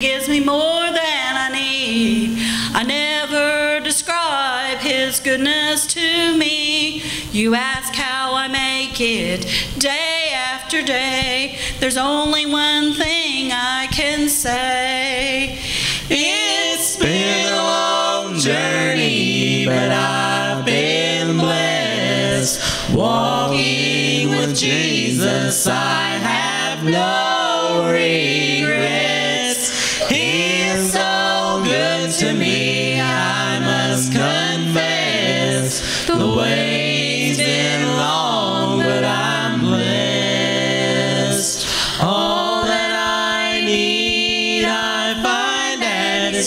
gives me more than I need. I never describe his goodness to me. You ask how I make it day after day. There's only one thing I can say. It's been a long journey, but I've been blessed. Walking with Jesus, I have no.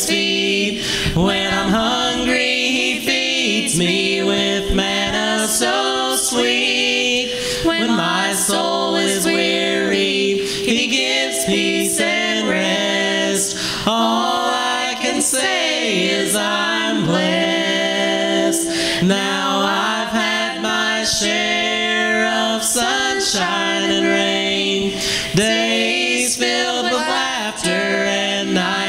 His feet. When I'm hungry, He feeds me with manna so sweet. When my soul is weary, He gives peace and rest. All I can say is I'm blessed. Now I've had my share of sunshine and rain, days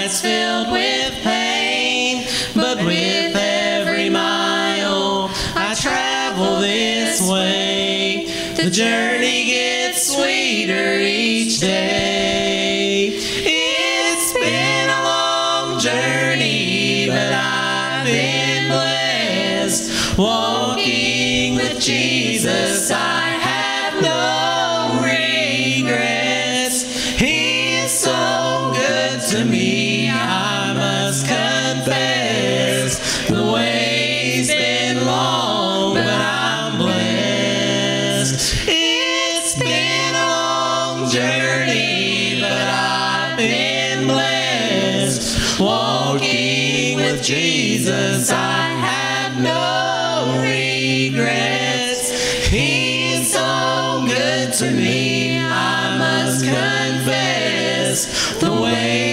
nights filled with pain. But with every mile I travel this way, the journey gets sweeter each day. It's been a long journey, but I've been blessed. Walking with Jesus, I have no regrets. He is so good to me, It's been a long journey, but I've been blessed. Walking with Jesus, I have no regrets. He's so good to me, I must confess. The way